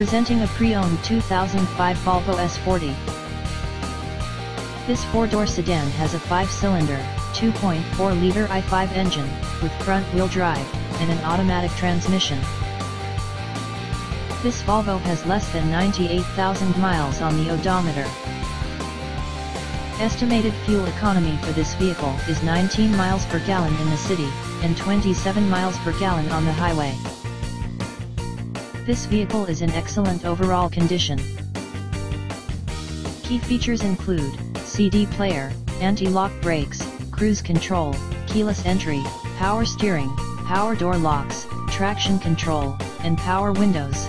Presenting a pre-owned 2005 Volvo S40. This four-door sedan has a five-cylinder, 2.4-liter i5 engine, with front-wheel drive, and an automatic transmission. This Volvo has less than 98,000 miles on the odometer. Estimated fuel economy for this vehicle is 19 miles per gallon in the city, and 27 miles per gallon on the highway. This vehicle is in excellent overall condition. Key features include, CD player, anti-lock brakes, cruise control, keyless entry, power steering, power door locks, traction control, and power windows.